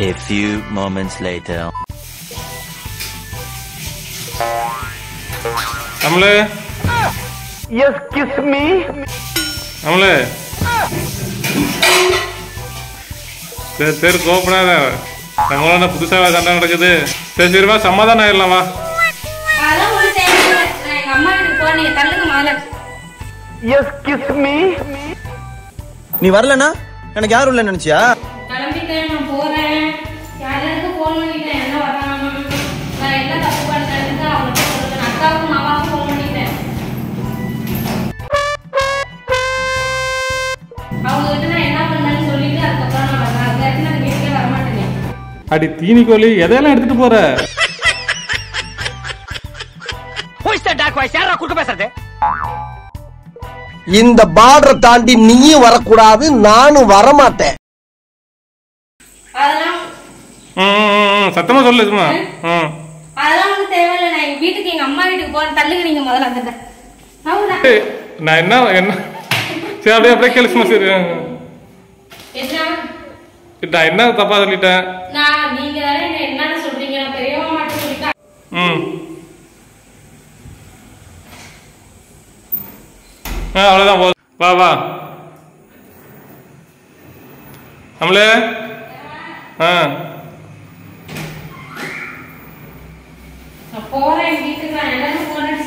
A few moments later. Amalu. Yes kiss me Amalu. சரி சரி கோபப்படாத நம்மளால புதுசாக சண்டை நடக்குது? சரி சரிவா சமாதானம் ஆயிடலாம் வா. எஸ் கிஸ் மீ நீ வரலனா எனக்கு யாரும் இல்லைன்னு நினைச்சியா? அவங்க கிட்ட நான் என்ன பண்ணேன்னு சொல்லிட்டு அதுக்கப்புறம் நான் வரேன் அது வரைக்கும் நான் வீட்டுக்கே வரமாட்டேனே. அடி தீனி கோழி எதையெல்லாம் எடுத்துட்டு போற? இந்த பார்டரை தாண்டி நீயும் வரக்கூடாது நானும் வரமாட்டேன். சத்தமா சொல்லு சும்மா. அதெல்லாம் ஒன்றும் தேவையில்லை நான் எங்க வீட்டுக்கு எங்க அம்மா வீட்டுக்கு போறேன் தள்ளுங்க நீங்க முதல்ல நான் என்ன என்ன? சரி அப்படியே அப்படியே கேளு சும்மா என்ன? தப்பா சொல்லிட்டேன் ம். ஆ அவ்வளோதான் போதும் வா வா. நம்மளே ஆ. போறேன் வீட்டுக்கு எல்லாரும் போறேன்.